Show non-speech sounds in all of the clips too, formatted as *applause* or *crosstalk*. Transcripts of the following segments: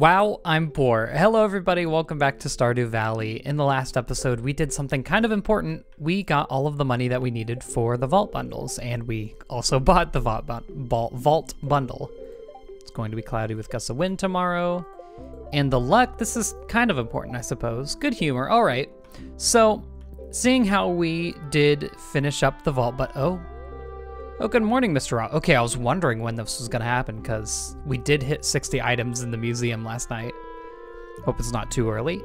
Wow, I'm poor. Hello, everybody. Welcome back to Stardew Valley. In the last episode, we did something kind of important. We got all of the money that we needed for the vault bundles, and we also *laughs* bought the vault, vault, vault bundle. It's going to be cloudy with gusts of wind tomorrow. And the luck, this is kind of important, I suppose. Good humor. All right. So, seeing how we did finish up the vault, but oh, Oh, good morning, Mr. Rock. Okay, I was wondering when this was gonna happen because we did hit 60 items in the museum last night. Hope it's not too early.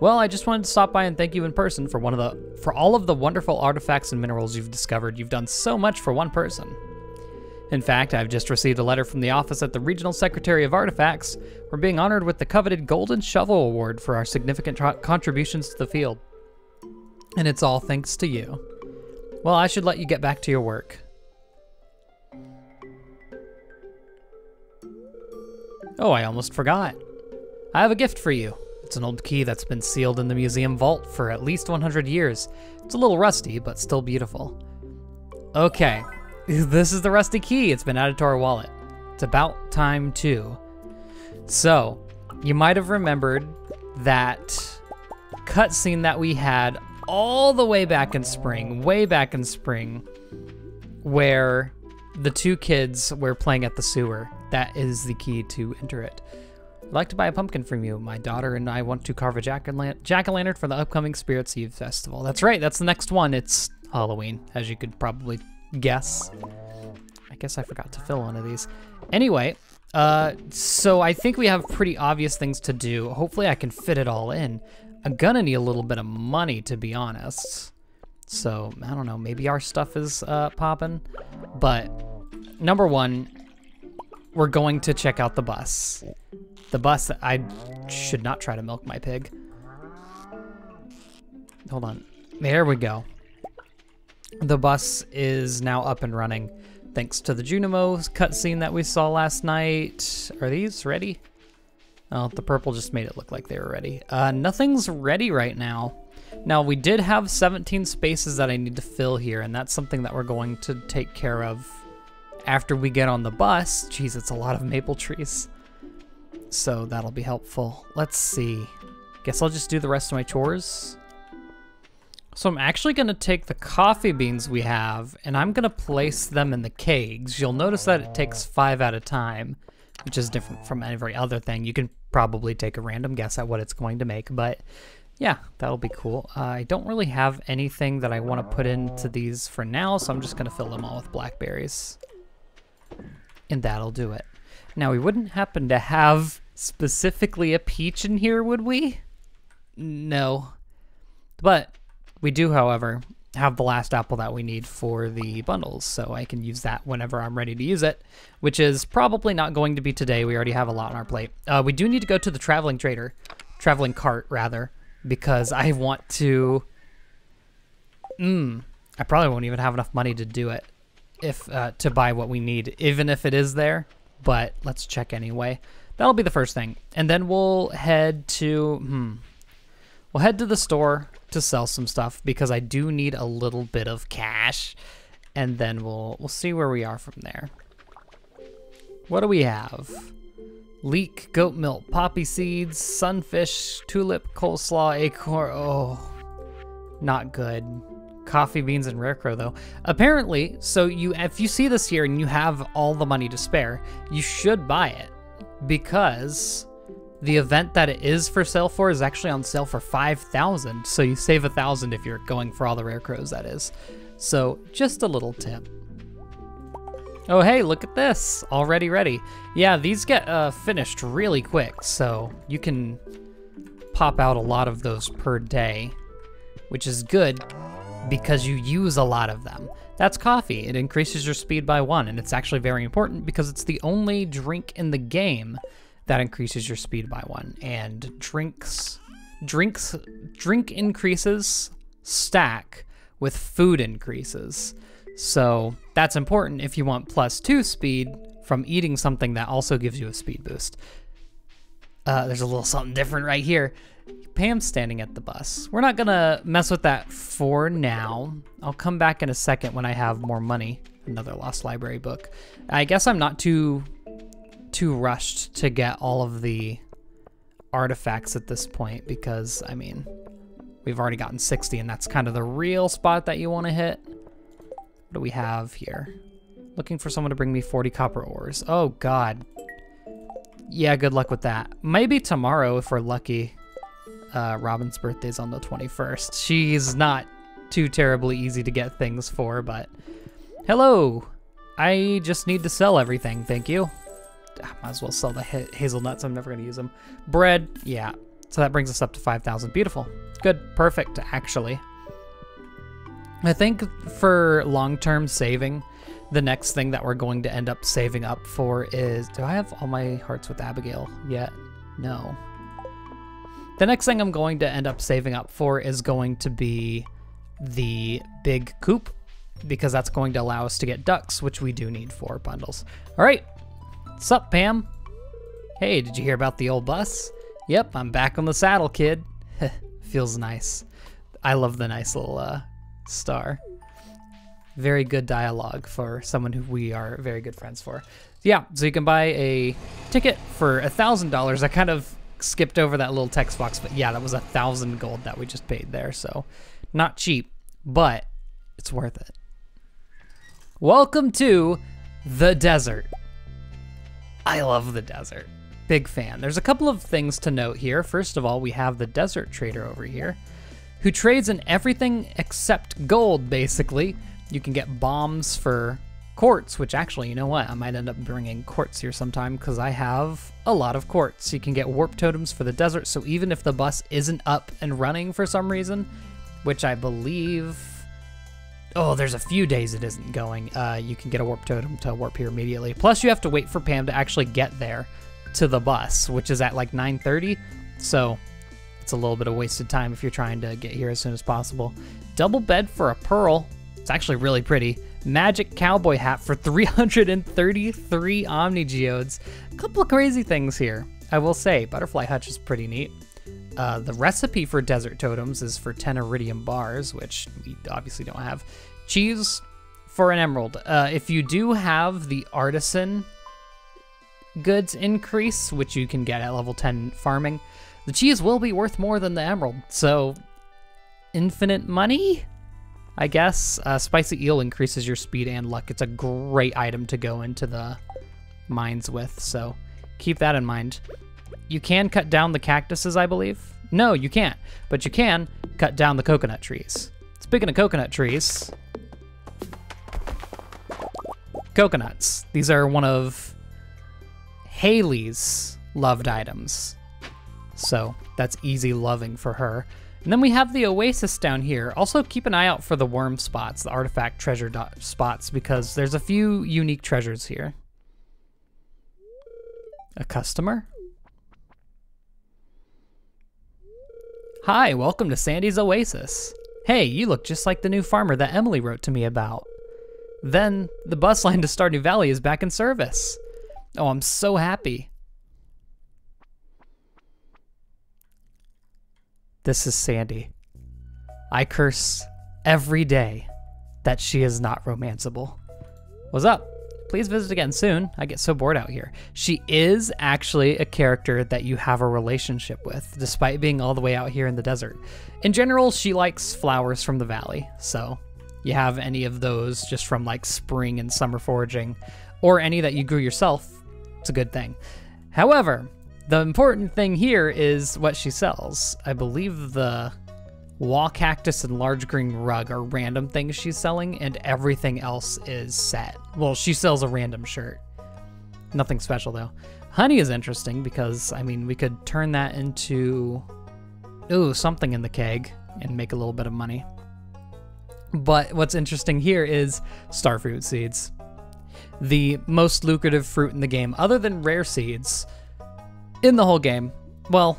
Well, I just wanted to stop by and thank you in person for one of the for all of the wonderful artifacts and minerals you've discovered. You've done so much for one person. In fact, I've just received a letter from the office at the Regional Secretary of Artifacts. We're being honored with the coveted Golden Shovel Award for our significant contributions to the field. And it's all thanks to you. Well, I should let you get back to your work. Oh, I almost forgot. I have a gift for you. It's an old key that's been sealed in the museum vault for at least 100 years. It's a little rusty, but still beautiful. Okay, *laughs* this is the rusty key. It's been added to our wallet. It's about time too. So, you might have remembered that cutscene that we had all the way back in spring, way back in spring, where the two kids were playing at the sewer. That is the key to enter it. I'd like to buy a pumpkin from you. My daughter and I want to carve a jack-o'-lantern for the upcoming Spirits Eve festival. That's right, that's the next one. It's Halloween, as you could probably guess. I guess I forgot to fill one of these. Anyway, uh, so I think we have pretty obvious things to do. Hopefully I can fit it all in. I'm gonna need a little bit of money, to be honest. So, I don't know, maybe our stuff is uh, popping. But, number one, we're going to check out the bus. The bus, I should not try to milk my pig. Hold on. There we go. The bus is now up and running thanks to the Junimo cutscene that we saw last night. Are these ready? Oh, the purple just made it look like they were ready. Uh, nothing's ready right now. Now, we did have 17 spaces that I need to fill here, and that's something that we're going to take care of after we get on the bus. Geez, it's a lot of maple trees. So that'll be helpful. Let's see. Guess I'll just do the rest of my chores. So I'm actually going to take the coffee beans we have, and I'm going to place them in the kegs. You'll notice that it takes five at a time, which is different from every other thing. You can probably take a random guess at what it's going to make, but yeah, that'll be cool. Uh, I don't really have anything that I want to put into these for now, so I'm just going to fill them all with blackberries. And that'll do it. Now, we wouldn't happen to have specifically a peach in here, would we? No. But we do, however, have the last apple that we need for the bundles, so I can use that whenever I'm ready to use it, which is probably not going to be today. We already have a lot on our plate. Uh, we do need to go to the traveling trader, traveling cart, rather, because I want to. Hmm. I probably won't even have enough money to do it, if uh, to buy what we need, even if it is there. But let's check anyway. That'll be the first thing, and then we'll head to. Hmm. We'll head to the store to sell some stuff because I do need a little bit of cash, and then we'll we'll see where we are from there. What do we have? leek, goat milk, poppy seeds, sunfish, tulip, coleslaw, acorn. Oh, not good. Coffee beans and Rarecrow though. Apparently, so you if you see this here and you have all the money to spare, you should buy it because the event that it is for sale for is actually on sale for 5,000. So you save a thousand if you're going for all the Rarecrows that is. So just a little tip. Oh, hey, look at this. Already ready. Yeah, these get uh, finished really quick, so you can pop out a lot of those per day, which is good because you use a lot of them. That's coffee. It increases your speed by one, and it's actually very important because it's the only drink in the game that increases your speed by one. And drinks, drinks, drink increases stack with food increases. So that's important if you want plus two speed from eating something that also gives you a speed boost. Uh, there's a little something different right here. Pam's standing at the bus. We're not gonna mess with that for now. I'll come back in a second when I have more money. Another Lost Library book. I guess I'm not too too rushed to get all of the artifacts at this point because, I mean, we've already gotten 60 and that's kind of the real spot that you want to hit. What do we have here? Looking for someone to bring me 40 copper ores. Oh, God. Yeah, good luck with that. Maybe tomorrow if we're lucky. Uh, Robin's birthday's on the 21st. She's not too terribly easy to get things for, but... Hello! I just need to sell everything, thank you. I might as well sell the ha hazelnuts, I'm never going to use them. Bread, yeah. So that brings us up to 5,000. Beautiful. Good, perfect, actually. I think for long-term saving, the next thing that we're going to end up saving up for is... Do I have all my hearts with Abigail yet? No. The next thing I'm going to end up saving up for is going to be the big coop because that's going to allow us to get ducks, which we do need for bundles. All right. What's up, Pam? Hey, did you hear about the old bus? Yep, I'm back on the saddle, kid. *laughs* Feels nice. I love the nice little uh, star very good dialogue for someone who we are very good friends for. Yeah, so you can buy a ticket for a thousand dollars. I kind of skipped over that little text box, but yeah, that was a thousand gold that we just paid there. So not cheap, but it's worth it. Welcome to the desert. I love the desert. Big fan. There's a couple of things to note here. First of all, we have the desert trader over here who trades in everything except gold, basically. You can get bombs for quartz, which actually, you know what? I might end up bringing quartz here sometime because I have a lot of quartz. You can get warp totems for the desert, so even if the bus isn't up and running for some reason, which I believe... Oh, there's a few days it isn't going. Uh, you can get a warp totem to warp here immediately. Plus, you have to wait for Pam to actually get there to the bus, which is at like 9.30. So it's a little bit of wasted time if you're trying to get here as soon as possible. Double bed for a pearl. It's actually really pretty. Magic cowboy hat for *laughs* 333 Omni Geodes. A couple of crazy things here. I will say, Butterfly Hutch is pretty neat. Uh, the recipe for desert totems is for 10 iridium bars, which we obviously don't have. Cheese for an emerald. Uh, if you do have the artisan goods increase, which you can get at level 10 farming, the cheese will be worth more than the emerald. So, infinite money? I guess. Uh, Spicy Eel increases your speed and luck. It's a great item to go into the mines with, so keep that in mind. You can cut down the cactuses, I believe. No, you can't, but you can cut down the coconut trees. Speaking of coconut trees, coconuts. These are one of Haley's loved items. So that's easy loving for her. And then we have the oasis down here. Also keep an eye out for the worm spots, the artifact treasure spots, because there's a few unique treasures here. A customer? Hi, welcome to Sandy's Oasis. Hey, you look just like the new farmer that Emily wrote to me about. Then, the bus line to Stardew Valley is back in service. Oh, I'm so happy. This is Sandy. I curse every day that she is not romanceable. What's up? Please visit again soon. I get so bored out here. She is actually a character that you have a relationship with, despite being all the way out here in the desert. In general, she likes flowers from the valley, so you have any of those just from like spring and summer foraging, or any that you grew yourself, it's a good thing. However, the important thing here is what she sells. I believe the wall cactus and large green rug are random things she's selling, and everything else is set. Well, she sells a random shirt. Nothing special though. Honey is interesting because, I mean, we could turn that into, ooh, something in the keg and make a little bit of money. But what's interesting here is starfruit seeds. The most lucrative fruit in the game, other than rare seeds, in the whole game. Well,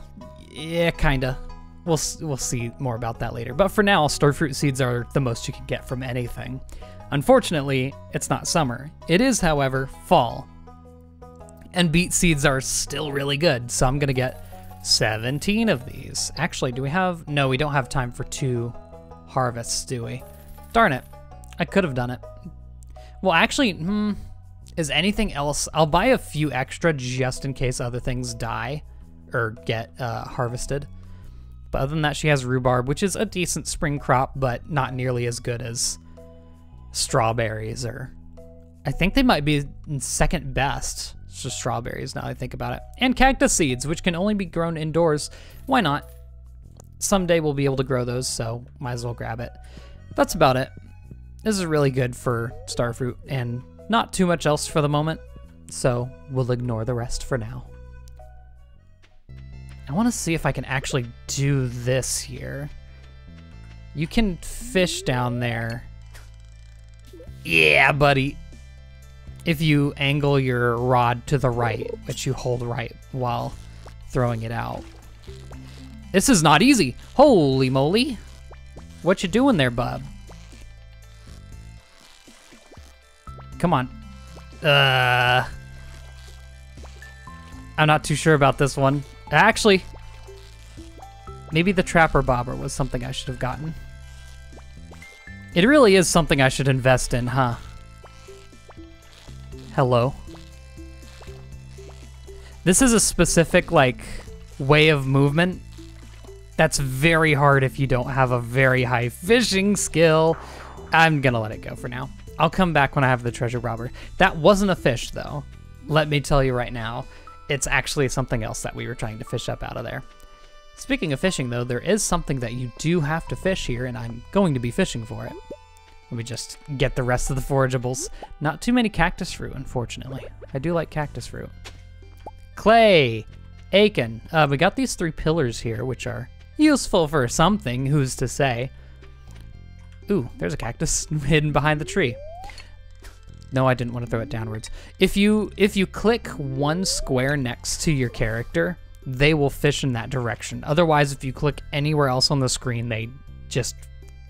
yeah, kinda. We'll we'll see more about that later. But for now, starfruit seeds are the most you can get from anything. Unfortunately, it's not summer. It is, however, fall. And beet seeds are still really good, so I'm gonna get 17 of these. Actually, do we have? No, we don't have time for two harvests, do we? Darn it. I could have done it. Well, actually, hmm, Is anything else? I'll buy a few extra just in case other things die or get uh, harvested. But other than that, she has rhubarb, which is a decent spring crop, but not nearly as good as strawberries or I think they might be second best to strawberries now I think about it. And cactus seeds, which can only be grown indoors. Why not? Someday we'll be able to grow those, so might as well grab it. That's about it. This is really good for starfruit and not too much else for the moment, so we'll ignore the rest for now. I want to see if I can actually do this here. You can fish down there. Yeah, buddy. If you angle your rod to the right, which you hold right while throwing it out. This is not easy. Holy moly. What you doing there, bub? Come on. Uh, I'm not too sure about this one. Actually, maybe the Trapper Bobber was something I should have gotten. It really is something I should invest in, huh? Hello. This is a specific, like, way of movement that's very hard if you don't have a very high fishing skill. I'm gonna let it go for now. I'll come back when I have the treasure robber. That wasn't a fish, though. Let me tell you right now, it's actually something else that we were trying to fish up out of there. Speaking of fishing, though, there is something that you do have to fish here, and I'm going to be fishing for it. Let me just get the rest of the forageables. Not too many cactus fruit, unfortunately. I do like cactus fruit. Clay! Aiken. Uh, we got these three pillars here, which are useful for something, who's to say. Ooh, there's a cactus *laughs* hidden behind the tree. No, I didn't want to throw it downwards. If you if you click one square next to your character, they will fish in that direction. Otherwise, if you click anywhere else on the screen, they just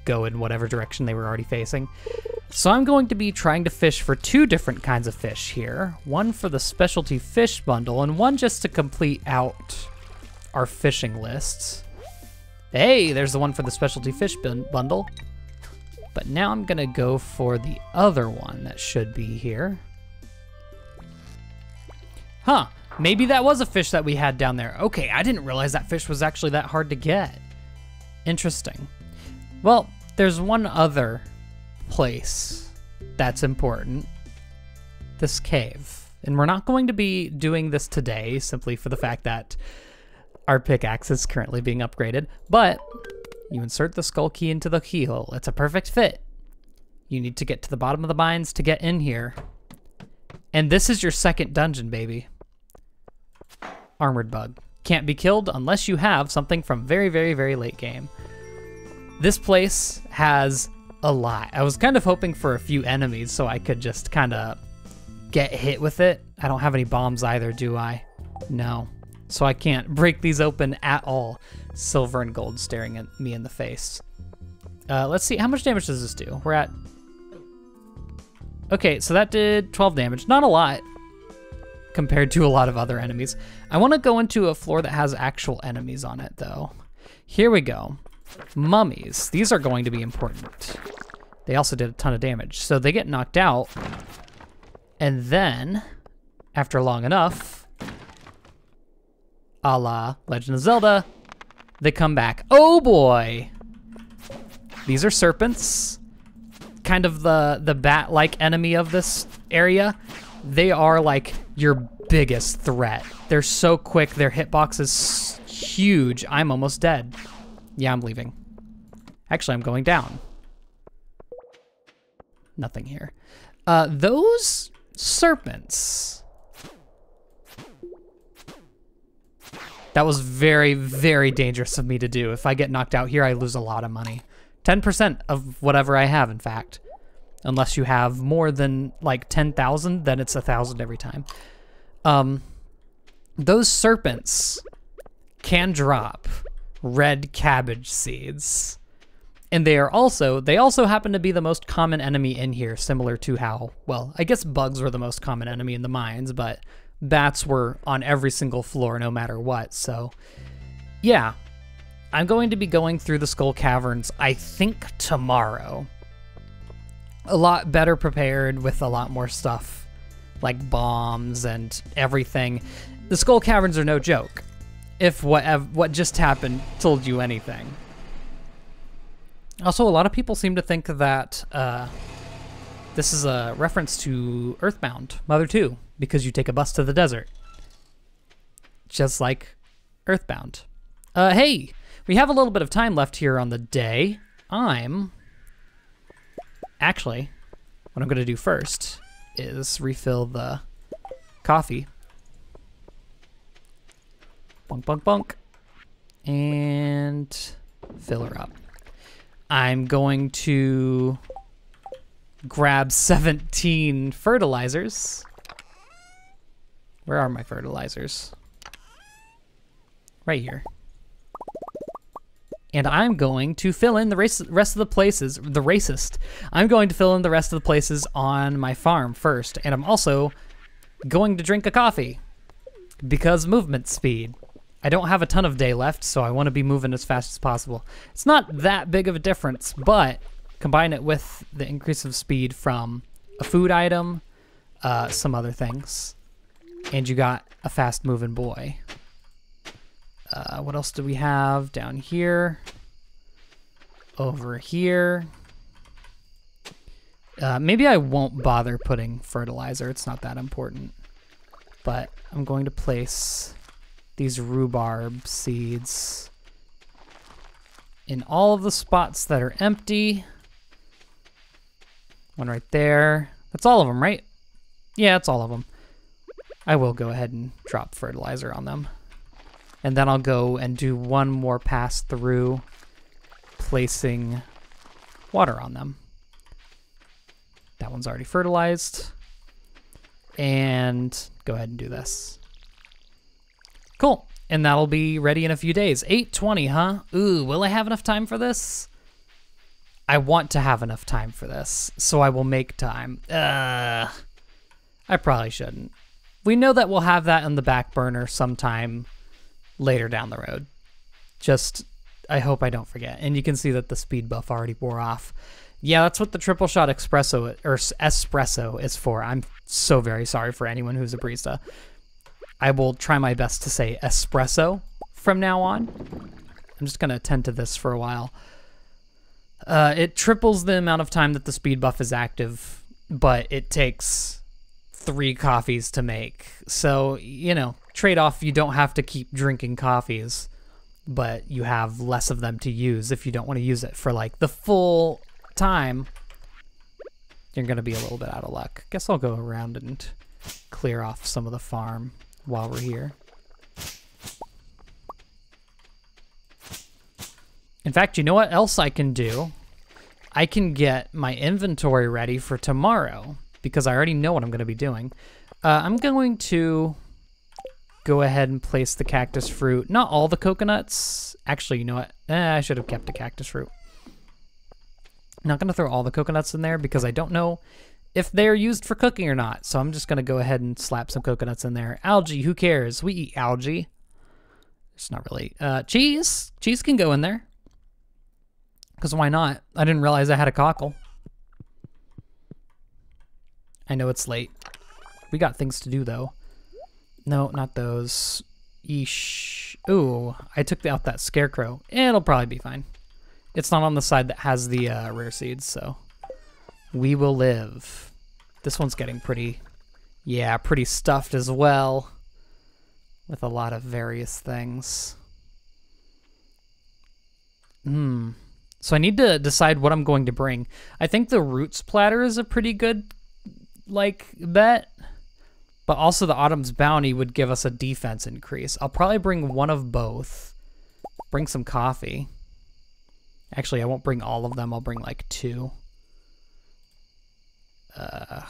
go in whatever direction they were already facing. So I'm going to be trying to fish for two different kinds of fish here. One for the specialty fish bundle, and one just to complete out our fishing lists. Hey, there's the one for the specialty fish bundle. But now I'm gonna go for the other one that should be here. Huh, maybe that was a fish that we had down there. Okay, I didn't realize that fish was actually that hard to get. Interesting. Well, there's one other place that's important. This cave. And we're not going to be doing this today simply for the fact that our pickaxe is currently being upgraded, but you insert the skull key into the keyhole. It's a perfect fit. You need to get to the bottom of the mines to get in here. And this is your second dungeon, baby. Armored bug. Can't be killed unless you have something from very, very, very late game. This place has a lot. I was kind of hoping for a few enemies so I could just kind of get hit with it. I don't have any bombs either, do I? No. So I can't break these open at all silver and gold staring at me in the face. Uh, let's see, how much damage does this do? We're at... Okay, so that did 12 damage. Not a lot compared to a lot of other enemies. I want to go into a floor that has actual enemies on it, though. Here we go. Mummies. These are going to be important. They also did a ton of damage. So they get knocked out, and then, after long enough, a la Legend of Zelda, they come back. Oh boy! These are serpents, kind of the, the bat-like enemy of this area. They are like your biggest threat. They're so quick, their hitbox is huge. I'm almost dead. Yeah, I'm leaving. Actually, I'm going down. Nothing here. Uh, those serpents That was very, very dangerous of me to do. If I get knocked out here, I lose a lot of money. 10% of whatever I have, in fact. Unless you have more than like 10,000, then it's a 1,000 every time. Um, those serpents can drop red cabbage seeds. And they are also, they also happen to be the most common enemy in here, similar to how, well, I guess bugs were the most common enemy in the mines, but bats were on every single floor no matter what. So, yeah, I'm going to be going through the Skull Caverns, I think, tomorrow. A lot better prepared with a lot more stuff like bombs and everything. The Skull Caverns are no joke. If what what just happened told you anything. Also, a lot of people seem to think that uh, this is a reference to Earthbound, Mother 2, because you take a bus to the desert. Just like Earthbound. Uh, hey, we have a little bit of time left here on the day. I'm... Actually, what I'm going to do first is refill the coffee. Bunk, bunk, bunk. And fill her up. I'm going to grab 17 fertilizers. Where are my fertilizers? Right here. And I'm going to fill in the rest of the places, the racist. I'm going to fill in the rest of the places on my farm first. And I'm also going to drink a coffee because movement speed. I don't have a ton of day left, so I want to be moving as fast as possible. It's not that big of a difference, but combine it with the increase of speed from a food item, uh, some other things, and you got a fast moving boy. Uh, what else do we have down here? Over here. Uh, maybe I won't bother putting fertilizer. It's not that important. But I'm going to place these rhubarb seeds in all of the spots that are empty. One right there. That's all of them, right? Yeah, it's all of them. I will go ahead and drop fertilizer on them. And then I'll go and do one more pass through, placing water on them. That one's already fertilized. And go ahead and do this. Cool. And that'll be ready in a few days. 820, huh? Ooh, will I have enough time for this? I want to have enough time for this, so I will make time. Uh, I probably shouldn't. We know that we'll have that on the back burner sometime later down the road. Just, I hope I don't forget. And you can see that the speed buff already wore off. Yeah, that's what the triple shot espresso or espresso is for. I'm so very sorry for anyone who's a barista. I will try my best to say espresso from now on. I'm just going to attend to this for a while. Uh, it triples the amount of time that the speed buff is active, but it takes three coffees to make. So, you know, trade off, you don't have to keep drinking coffees, but you have less of them to use if you don't want to use it for like the full time. You're going to be a little bit out of luck. Guess I'll go around and clear off some of the farm while we're here. In fact, you know what else I can do? I can get my inventory ready for tomorrow because I already know what I'm going to be doing. Uh, I'm going to go ahead and place the cactus fruit. Not all the coconuts. Actually, you know what? Eh, I should have kept the cactus fruit. I'm not going to throw all the coconuts in there because I don't know if they're used for cooking or not. So I'm just going to go ahead and slap some coconuts in there. Algae, who cares? We eat algae. It's not really. Uh, cheese. Cheese can go in there. Because why not? I didn't realize I had a cockle. I know it's late. We got things to do, though. No, not those. Eesh. Ooh, I took out that scarecrow. It'll probably be fine. It's not on the side that has the uh, rare seeds, so... We will live. This one's getting pretty, yeah, pretty stuffed as well. With a lot of various things. Hmm. So I need to decide what I'm going to bring. I think the roots platter is a pretty good, like, bet. But also the Autumn's Bounty would give us a defense increase. I'll probably bring one of both. Bring some coffee. Actually, I won't bring all of them. I'll bring like two. Uh,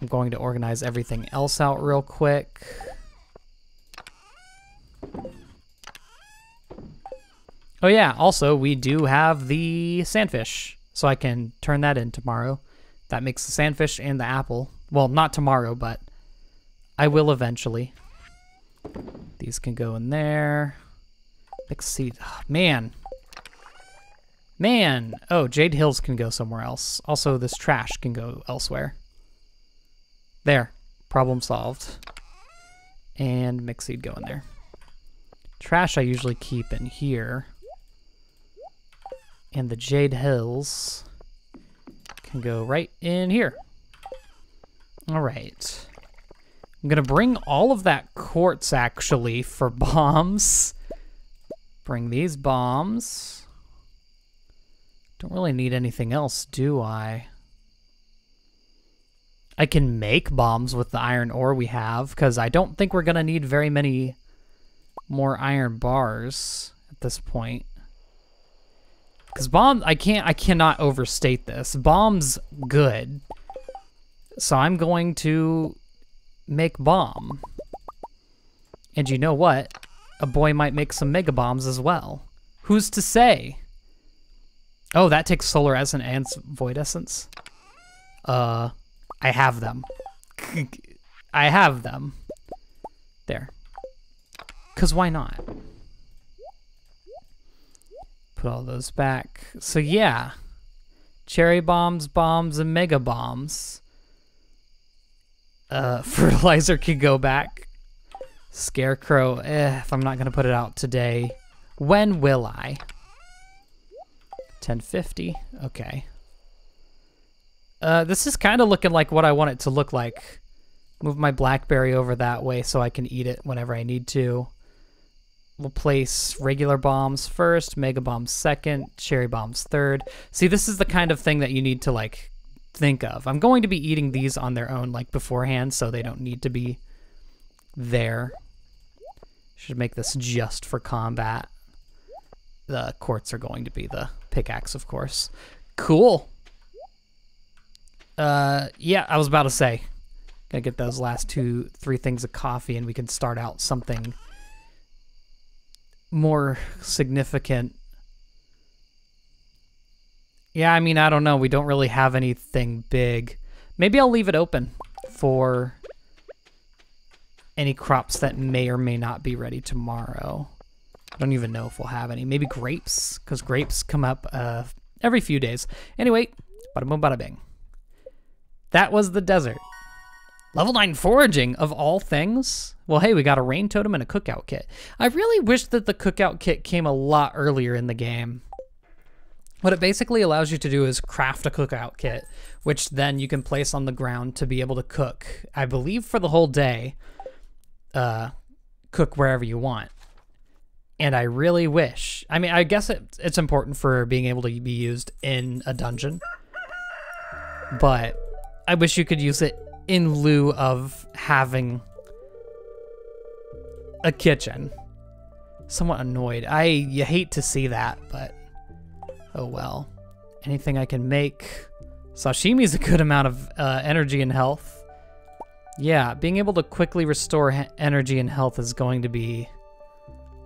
I'm going to organize everything else out real quick. Oh yeah, also we do have the sandfish, so I can turn that in tomorrow. That makes the sandfish and the apple. Well, not tomorrow, but I will eventually. These can go in there. Mixed seed. Oh, man, Man! Oh, Jade Hills can go somewhere else. Also, this trash can go elsewhere. There. Problem solved. And mix seed go in there. Trash I usually keep in here. And the Jade Hills go right in here. All right. I'm going to bring all of that quartz, actually, for *laughs* bombs. Bring these bombs. Don't really need anything else, do I? I can make bombs with the iron ore we have, because I don't think we're going to need very many more iron bars at this point. Because bomb, I can't, I cannot overstate this. Bomb's good. So I'm going to make bomb. And you know what? A boy might make some mega bombs as well. Who's to say? Oh, that takes solar essence and void essence. Uh, I have them. *laughs* I have them. There. Because why not? Put all those back. So yeah. Cherry bombs, bombs, and mega bombs. Uh, *laughs* fertilizer could go back. Scarecrow, eh, if I'm not to put it out today. When will I? 1050, okay. Uh, this is kind of looking like what I want it to look like. Move my blackberry over that way so I can eat it whenever I need to. We'll place regular bombs first, mega bombs second, cherry bombs third. See, this is the kind of thing that you need to like think of. I'm going to be eating these on their own like beforehand so they don't need to be there. Should make this just for combat. The quartz are going to be the pickaxe, of course. Cool. Uh, yeah, I was about to say. gonna get those last two, three things of coffee and we can start out something more significant yeah, I mean, I don't know. We don't really have anything big. Maybe I'll leave it open for any crops that may or may not be ready tomorrow. I don't even know if we'll have any. Maybe grapes, because grapes come up uh, every few days. Anyway, bada boom, bada bing. That was the desert. Level 9 foraging, of all things. Well, hey, we got a rain totem and a cookout kit. I really wish that the cookout kit came a lot earlier in the game. What it basically allows you to do is craft a cookout kit, which then you can place on the ground to be able to cook, I believe for the whole day, uh, cook wherever you want. And I really wish, I mean, I guess it, it's important for being able to be used in a dungeon, but I wish you could use it in lieu of having a kitchen. Somewhat annoyed. I you hate to see that, but Oh well. Anything I can make. Sashimi's a good amount of uh, energy and health. Yeah, being able to quickly restore energy and health is going to be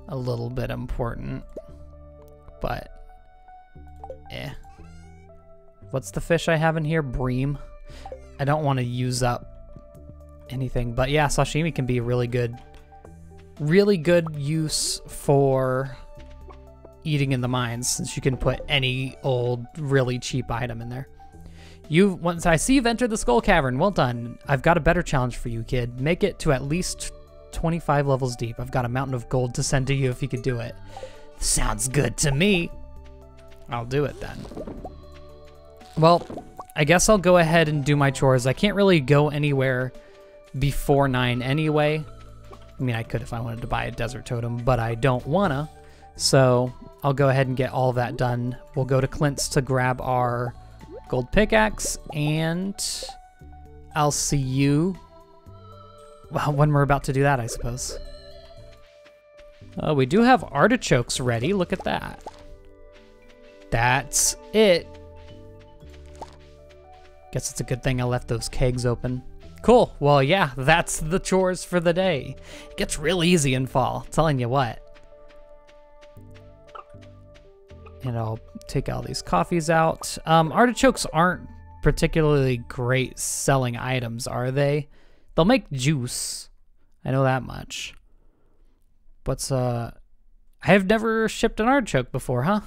a little bit important. But, eh. What's the fish I have in here? Bream. I don't want to use up anything. But yeah, sashimi can be a really good. Really good use for eating in the mines since you can put any old, really cheap item in there. You once I see you've entered the Skull Cavern. Well done. I've got a better challenge for you, kid. Make it to at least 25 levels deep. I've got a mountain of gold to send to you if you could do it. Sounds good to me. I'll do it then. Well, I guess I'll go ahead and do my chores. I can't really go anywhere before 9 anyway. I mean, I could if I wanted to buy a desert totem, but I don't wanna. So I'll go ahead and get all that done. We'll go to Clint's to grab our gold pickaxe, and I'll see you well, *laughs* when we're about to do that, I suppose. Uh, we do have artichokes ready. Look at that. That's it. Guess it's a good thing I left those kegs open. Cool. Well, yeah, that's the chores for the day. It gets real easy in fall, telling you what. And I'll take all these coffees out. Um, artichokes aren't particularly great selling items, are they? They'll make juice. I know that much. What's, uh... I have never shipped an artichoke before, huh?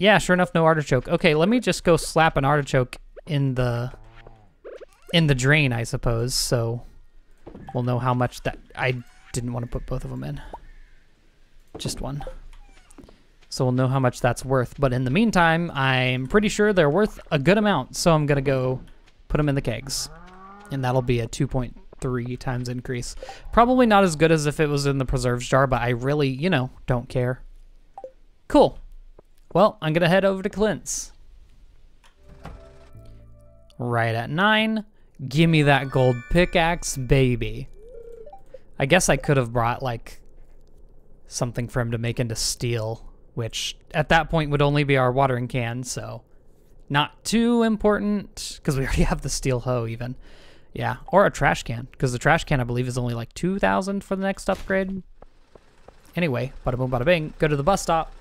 Yeah, sure enough, no artichoke. Okay, let me just go slap an artichoke in the in the drain, I suppose. So we'll know how much that I didn't want to put both of them in. Just one. So we'll know how much that's worth. But in the meantime, I'm pretty sure they're worth a good amount. So I'm going to go put them in the kegs. And that'll be a 2.3 times increase. Probably not as good as if it was in the preserves jar, but I really, you know, don't care. Cool. Well, I'm to head over to Clint's. Right at 9. Give me that gold pickaxe, baby. I guess I could have brought, like, something for him to make into steel which at that point would only be our watering can, so not too important because we *laughs* already have the steel hoe even. Yeah, or a trash can because the trash can I believe is only like 2,000 for the next upgrade. Anyway, bada boom, bada bing, go to the bus stop.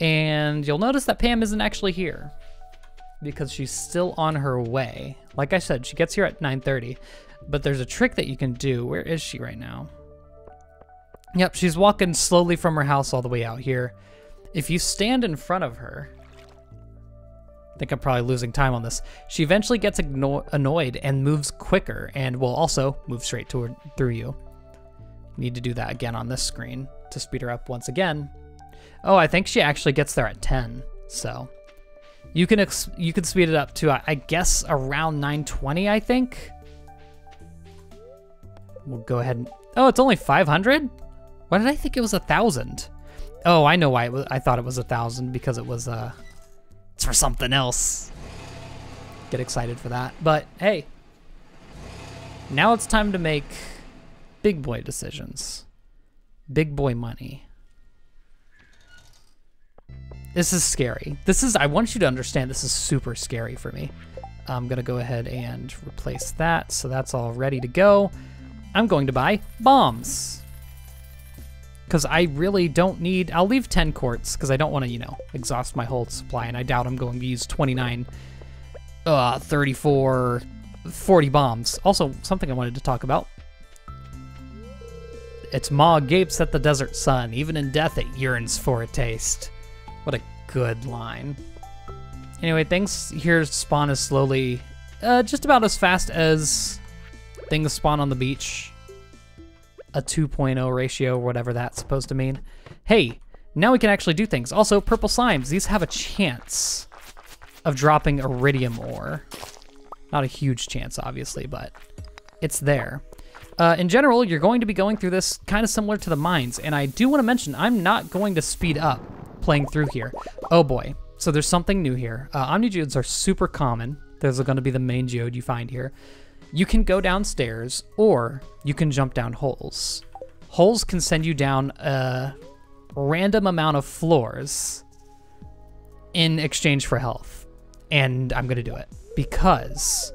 And you'll notice that Pam isn't actually here because she's still on her way. Like I said, she gets here at 9.30, but there's a trick that you can do. Where is she right now? Yep, she's walking slowly from her house all the way out here. If you stand in front of her, I think I'm probably losing time on this. She eventually gets annoyed and moves quicker and will also move straight toward, through you. Need to do that again on this screen to speed her up once again. Oh, I think she actually gets there at 10. So you can you can speed it up to I guess around 920. I think. We'll go ahead and oh, it's only 500. Why did I think it was a thousand? Oh, I know why was, I thought it was a thousand because it was uh, it's for something else. Get excited for that. But hey, now it's time to make big boy decisions. Big boy money. This is scary. This is, I want you to understand, this is super scary for me. I'm gonna go ahead and replace that, so that's all ready to go. I'm going to buy bombs because I really don't need, I'll leave 10 quartz because I don't want to, you know, exhaust my whole supply, and I doubt I'm going to use 29, uh, 34, 40 bombs. Also, something I wanted to talk about. Its maw gapes at the desert sun. Even in death, it yearns for a taste. What a good line. Anyway, things here spawn as slowly, uh, just about as fast as things spawn on the beach a 2.0 ratio, whatever that's supposed to mean. Hey, now we can actually do things. Also, purple slimes, these have a chance of dropping iridium ore. Not a huge chance, obviously, but it's there. Uh, in general, you're going to be going through this kind of similar to the mines, and I do want to mention, I'm not going to speed up playing through here. Oh boy, so there's something new here. Uh, Omni geodes are super common. Those are going to be the main geode you find here. You can go downstairs or you can jump down holes. Holes can send you down a random amount of floors in exchange for health. And I'm going to do it because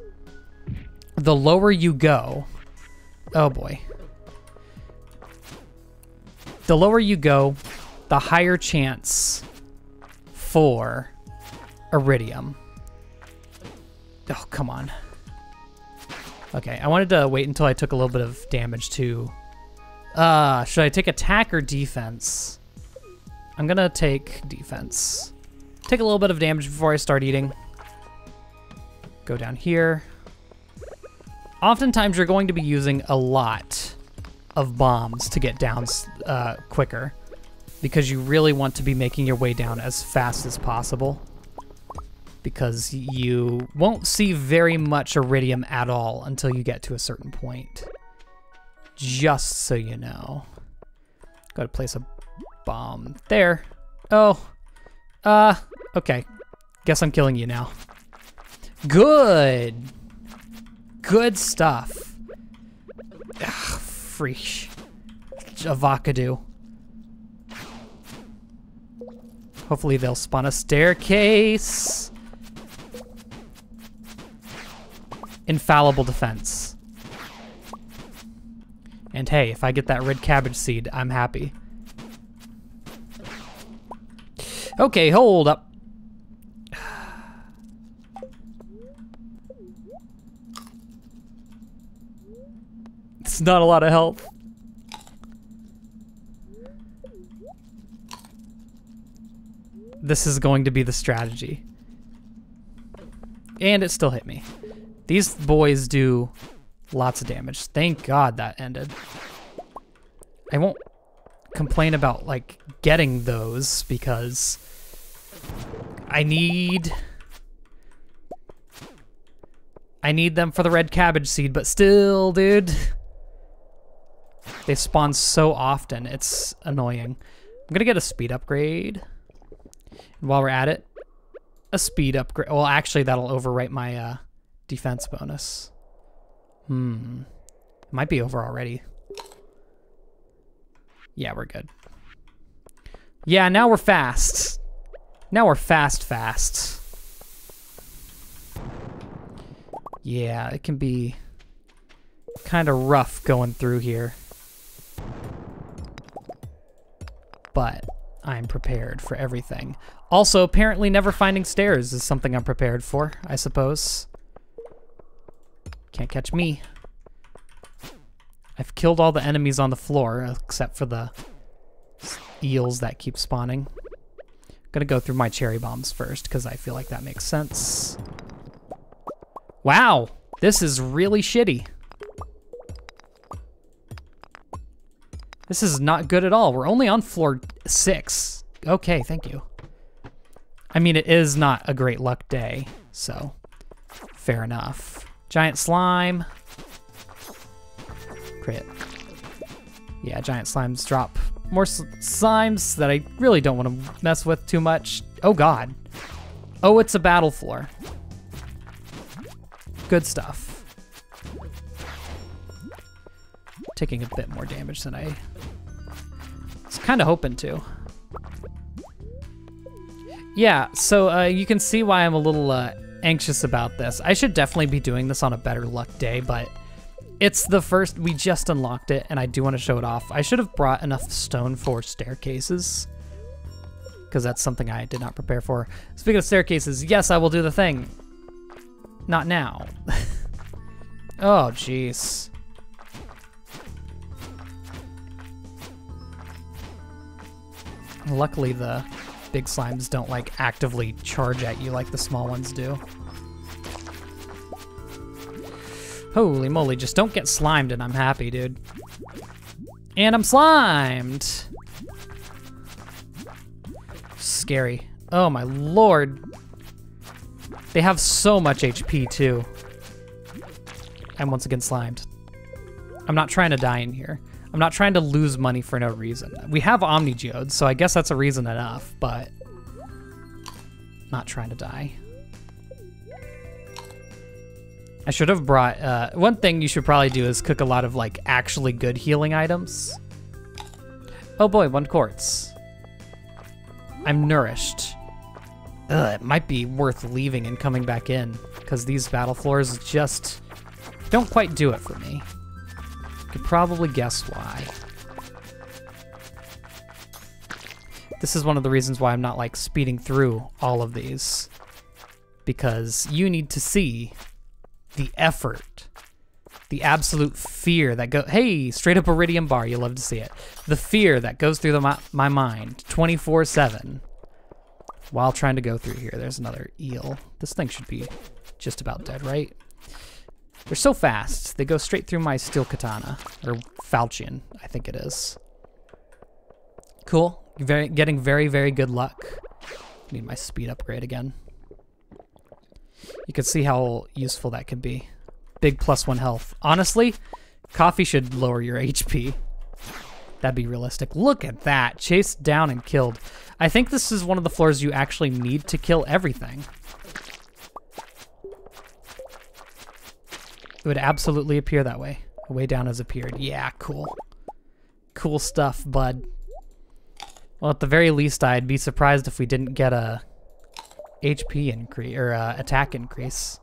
the lower you go, oh boy. The lower you go, the higher chance for iridium. Oh, come on. Okay, I wanted to wait until I took a little bit of damage too. Uh, should I take attack or defense? I'm gonna take defense. Take a little bit of damage before I start eating. Go down here. Oftentimes you're going to be using a lot of bombs to get down uh, quicker because you really want to be making your way down as fast as possible because you won't see very much iridium at all until you get to a certain point. Just so you know. Gotta place a bomb there. Oh, uh, okay. Guess I'm killing you now. Good. Good stuff. Ugh, freak. Avocado. Hopefully they'll spawn a staircase. infallible defense. And hey, if I get that red cabbage seed, I'm happy. Okay, hold up. *sighs* It's not a lot of health. This is going to be the strategy. And it still hit me. These boys do lots of damage. Thank God that ended. I won't complain about like getting those because I need I need them for the red cabbage seed, but still, dude. They spawn so often, it's annoying. I'm gonna get a speed upgrade. And while we're at it, a speed upgrade. Well, actually, that'll overwrite my uh, defense bonus. Hmm. Might be over already. Yeah, we're good. Yeah, now we're fast. Now we're fast, fast. Yeah, it can be kind of rough going through here. But I'm prepared for everything. Also, apparently never finding stairs is something I'm prepared for, I suppose. Can't catch me. I've killed all the enemies on the floor, except for the eels that keep spawning. Gonna go through my cherry bombs first, because I feel like that makes sense. Wow, this is really shitty. This is not good at all. We're only on floor six. Okay, thank you. I mean, it is not a great luck day, so fair enough. Giant slime. Crit. Yeah, giant slimes drop more slimes that I really don't want to mess with too much. Oh god. Oh, it's a battle floor. Good stuff. Taking a bit more damage than I was kind of hoping to. Yeah, so uh, you can see why I'm a little uh, anxious about this. I should definitely be doing this on a better luck day, but it's the first, we just unlocked it, and I do want to show it off. I should have brought enough stone for staircases, because that's something I did not prepare for. Speaking of staircases, yes, I will do the thing. Not now. *laughs* oh, jeez. Luckily, the big slimes don't like actively charge at you like the small ones do. Holy moly, just don't get slimed and I'm happy, dude. And I'm slimed! Scary. Oh my lord. They have so much HP too. I'm once again slimed. I'm not trying to die in here. I'm not trying to lose money for no reason. We have Omni Geodes, so I guess that's a reason enough, but not trying to die. I should have brought, uh, one thing you should probably do is cook a lot of like actually good healing items. Oh boy, one quartz. I'm nourished. Ugh, it might be worth leaving and coming back in because these battle floors just don't quite do it for me. You could probably guess why. This is one of the reasons why I'm not like speeding through all of these. Because you need to see the effort, the absolute fear that go. Hey, straight up iridium bar, you love to see it. The fear that goes through the, my, my mind 24 7 while trying to go through here. There's another eel. This thing should be just about dead, right? They're so fast. They go straight through my steel katana, or falchion, I think it is. Cool. Very, getting very, very good luck. Need my speed upgrade again. You can see how useful that can be. Big plus one health. Honestly, coffee should lower your HP. That'd be realistic. Look at that. Chased down and killed. I think this is one of the floors you actually need to kill everything. It would absolutely appear that way. Way down has appeared. Yeah, cool. Cool stuff, bud. Well, at the very least, I'd be surprised if we didn't get a HP increase, or uh, attack increase.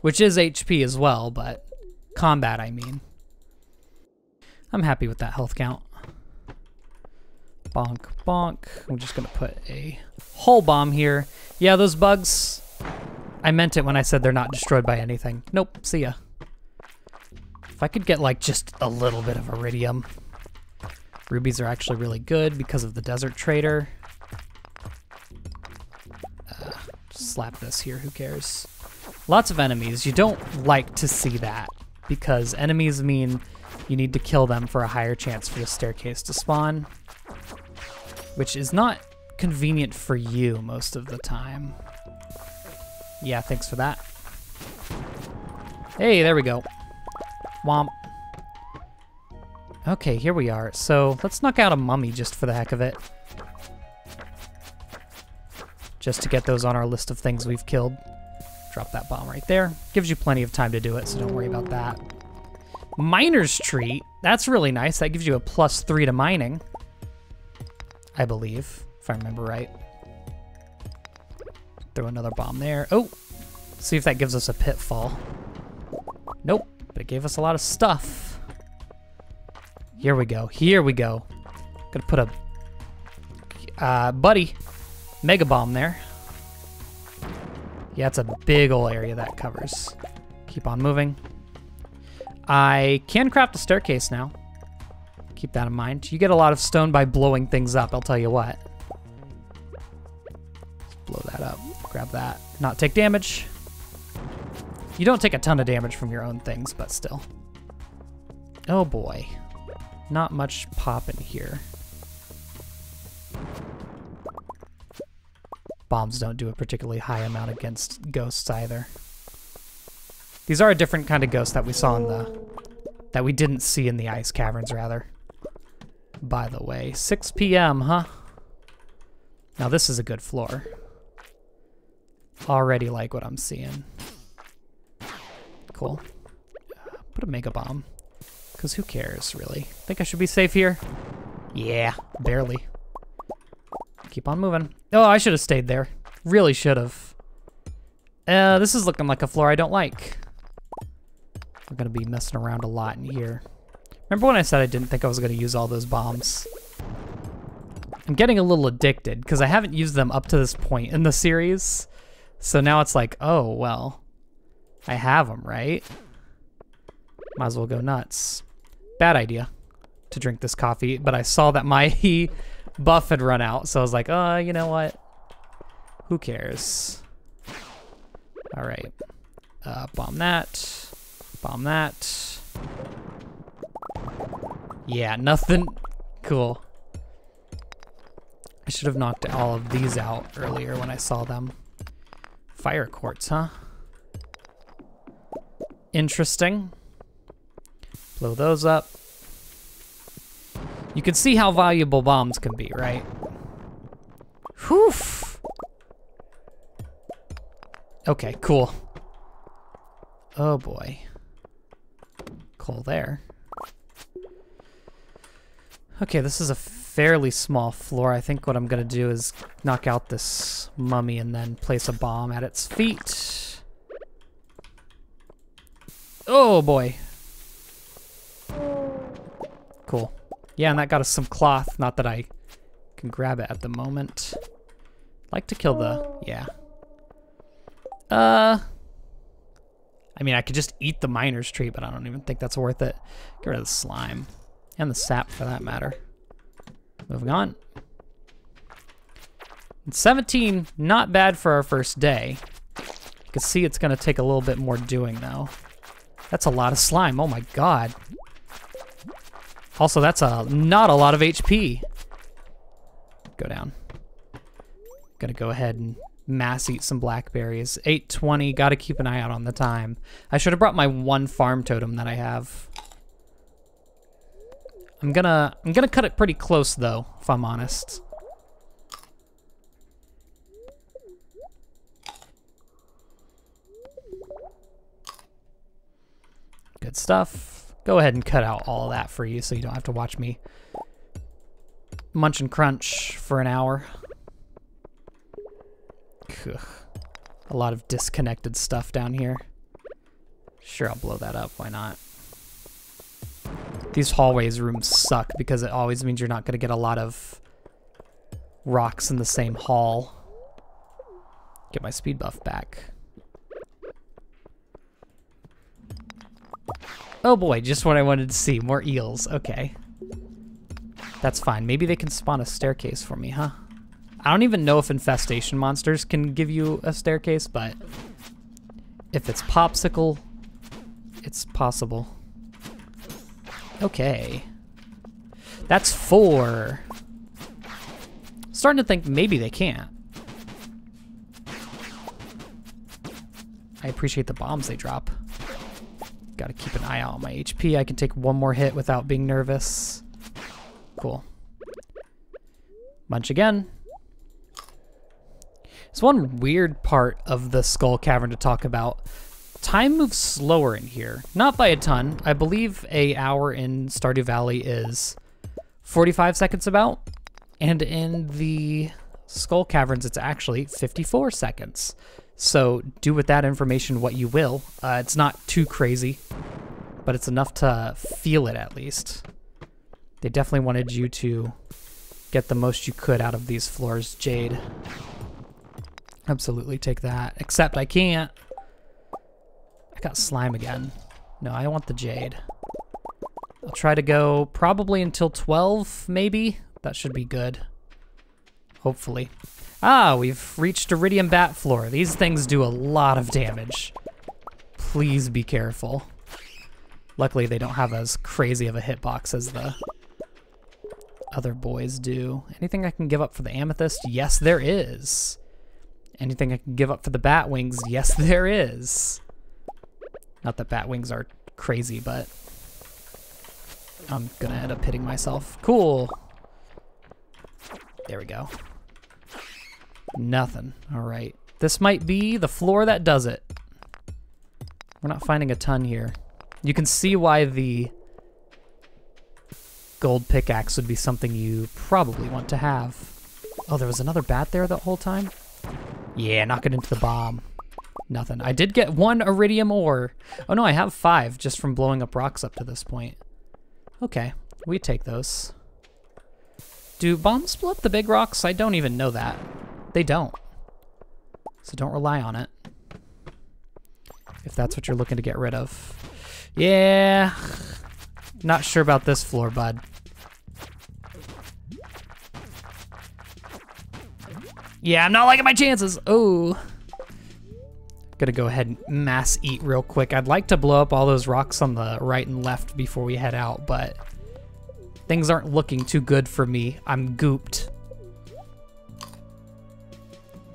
Which is HP as well, but combat, I mean. I'm happy with that health count. Bonk, bonk. I'm just gonna put a hull bomb here. Yeah, those bugs, I meant it when I said they're not destroyed by anything. Nope, see ya. If I could get like just a little bit of iridium. Rubies are actually really good because of the desert trader. Uh, slap this here, who cares? Lots of enemies. You don't like to see that because enemies mean you need to kill them for a higher chance for the staircase to spawn, which is not convenient for you most of the time. Yeah, thanks for that. Hey, there we go. Womp. Okay, here we are. So let's knock out a mummy just for the heck of it. Just to get those on our list of things we've killed. Drop that bomb right there. Gives you plenty of time to do it, so don't worry about that. Miner's Treat. That's really nice. That gives you a plus three to mining. I believe, if I remember right. Throw another bomb there. Oh! See if that gives us a pitfall. Nope, but it gave us a lot of stuff. Here we go. Here we go. Gonna put a uh, buddy mega bomb there. Yeah, it's a big ol' area that covers. Keep on moving. I can craft a staircase now. Keep that in mind. You get a lot of stone by blowing things up, I'll tell you what. Let's blow that up. Grab that. Not take damage. You don't take a ton of damage from your own things, but still. Oh boy. Not much pop in here. Bombs don't do a particularly high amount against ghosts either. These are a different kind of ghost that we saw in the... that we didn't see in the ice caverns, rather. By the way, 6 p.m., huh? Now this is a good floor. Already like what I'm seeing. Cool. Put a mega bomb. Because who cares, really? Think I should be safe here? Yeah, barely. Keep on moving. Oh, I should have stayed there. Really should have. Uh, this is looking like a floor I don't like. We're gonna be messing around a lot in here. Remember when I said I didn't think I was gonna use all those bombs? I'm getting a little addicted because I haven't used them up to this point in the series. So now it's like, oh, well, I have them, right? Might as well go nuts. Bad idea to drink this coffee, but I saw that my *laughs* buff had run out, so I was like, uh, you know what? Who cares? All right. Uh, bomb that. Bomb that. Yeah, nothing. Cool. I should have knocked all of these out earlier when I saw them. Fire quartz, huh? Interesting. Blow those up. You can see how valuable bombs can be, right? Whew. Okay, cool. Oh boy. Cool there. Okay, this is a fairly small floor. I think what I'm gonna do is knock out this mummy and then place a bomb at its feet. Oh boy. Cool. Yeah, and that got us some cloth. Not that I can grab it at the moment. Like to kill the, yeah. Uh, I mean, I could just eat the miner's treat, but I don't even think that's worth it. Get rid of the slime. And the sap, for that matter. Moving on. 17, not bad for our first day. You can see it's going to take a little bit more doing, though. That's a lot of slime. Oh my god. Also, that's a not a lot of HP. Go down. Gonna go ahead and mass eat some blackberries. 820, gotta keep an eye out on the time. I should have brought my one farm totem that I have. I'm gonna I'm gonna cut it pretty close though, if I'm honest. Good stuff. Go ahead and cut out all that for you so you don't have to watch me munch and crunch for an hour. Ugh. A lot of disconnected stuff down here. Sure, I'll blow that up. Why not? These hallways rooms suck because it always means you're not going to get a lot of rocks in the same hall. Get my speed buff back. Oh boy, just what I wanted to see. More eels. Okay. That's fine. Maybe they can spawn a staircase for me, huh? I don't even know if infestation monsters can give you a staircase, but If it's popsicle, it's possible. Okay. That's four. Starting to think maybe they can't. I appreciate the bombs they drop. Gotta keep an eye out on my HP. I can take one more hit without being nervous. Cool. Munch again. It's one weird part of the Skull Cavern to talk about. Time moves slower in here. Not by a ton. I believe a hour in Stardew Valley is 45 seconds about. And in the Skull Caverns, it's actually 54 seconds. So do with that information what you will. Uh, it's not too crazy, but it's enough to feel it at least. They definitely wanted you to get the most you could out of these floors, Jade. Absolutely take that. Except I can't. I got slime again. No, I want the jade. I'll try to go probably until 12, maybe. That should be good. Hopefully. Ah, we've reached Iridium Bat Floor. These things do a lot of damage. Please be careful. Luckily, they don't have as crazy of a hitbox as the other boys do. Anything I can give up for the Amethyst? Yes, there is. Anything I can give up for the Bat Wings? Yes, *laughs* there is. Not that bat wings are crazy, but I'm gonna end up hitting myself. Cool. There we go. Nothing. All right. This might be the floor that does it. We're not finding a ton here. You can see why the gold pickaxe would be something you probably want to have. Oh, there was another bat there the whole time? Yeah, knock it into the bomb. Nothing. I did get one iridium ore. Oh no, I have five just from blowing up rocks up to this point. Okay, we take those. Do bombs blow up the big rocks? I don't even know that. They don't. So don't rely on it. If that's what you're looking to get rid of. Yeah. Not sure about this floor, bud. Yeah, I'm not liking my chances. Oh. Gonna go ahead and mass eat real quick. I'd like to blow up all those rocks on the right and left before we head out, but things aren't looking too good for me. I'm gooped.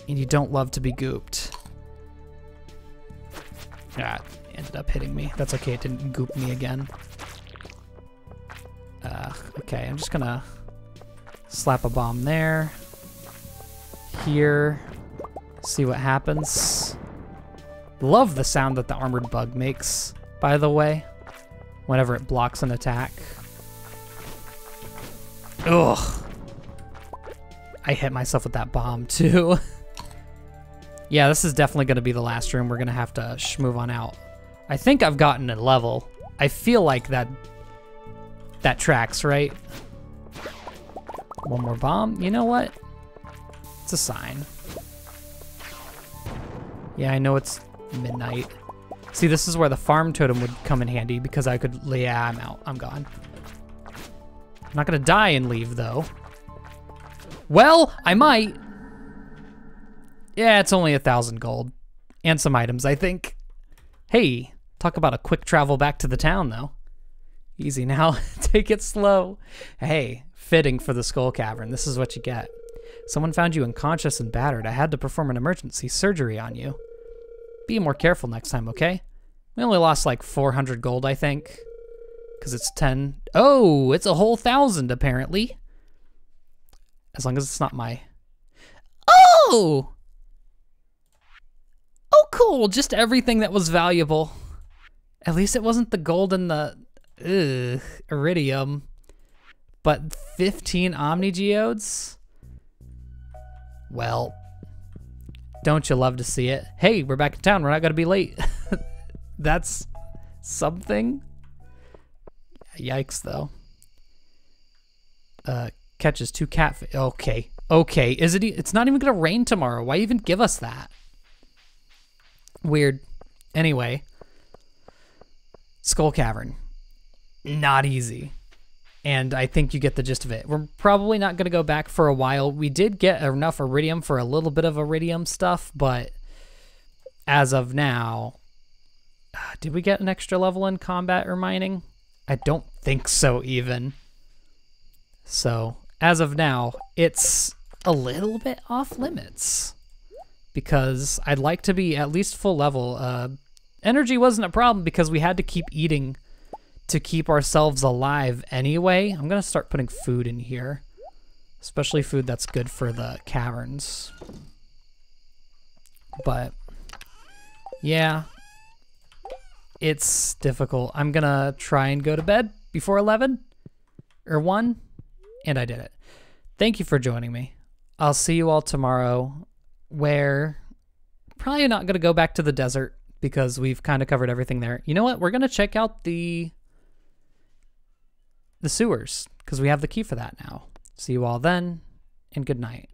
And you don't love to be gooped. Ah, ended up hitting me. That's okay, it didn't goop me again. Uh, okay, I'm just gonna slap a bomb there. Here. See what happens. Love the sound that the armored bug makes, by the way, whenever it blocks an attack. Ugh. I hit myself with that bomb, too. *laughs* yeah, this is definitely going to be the last room. We're going to have to move on out. I think I've gotten a level. I feel like that that tracks, right? One more bomb. You know what? It's a sign. Yeah, I know it's midnight. See, this is where the farm totem would come in handy because I could, yeah, I'm out. I'm gone. I'm not gonna die and leave though. Well, I might. Yeah, it's only a thousand gold. And some items, I think. Hey, talk about a quick travel back to the town though. Easy now, *laughs* take it slow. Hey, fitting for the skull cavern. This is what you get. Someone found you unconscious and battered. I had to perform an emergency surgery on you. Be more careful next time, okay? We only lost like 400 gold, I think. Because it's 10. Oh, it's a whole thousand, apparently. As long as it's not my... Oh! Oh, cool. Just everything that was valuable. At least it wasn't the gold and the... Ugh, iridium. But 15 Omni Geodes? Well, don't you love to see it? Hey, we're back in town. We're not going to be late. *laughs* That's something. Yikes, though. Uh, catches two catfish. Okay. Okay. Is it? It's not even going to rain tomorrow. Why even give us that? Weird. Anyway. Skull Cavern. Not easy and I think you get the gist of it. We're probably not going to go back for a while. We did get enough iridium for a little bit of iridium stuff, but as of now, *sighs* did we get an extra level in combat or mining? I don't think so, even. So, as of now, it's a little bit off limits because I'd like to be at least full level. Uh, energy wasn't a problem because we had to keep eating to keep ourselves alive anyway. I'm going to start putting food in here, especially food that's good for the caverns. But yeah, it's difficult. I'm going to try and go to bed before 11 or 1, and I did it. Thank you for joining me. I'll see you all tomorrow where probably not going to go back to the desert because we've kind of covered everything there. You know what? We're going to check out the the sewers because we have the key for that now. See you all then and good night.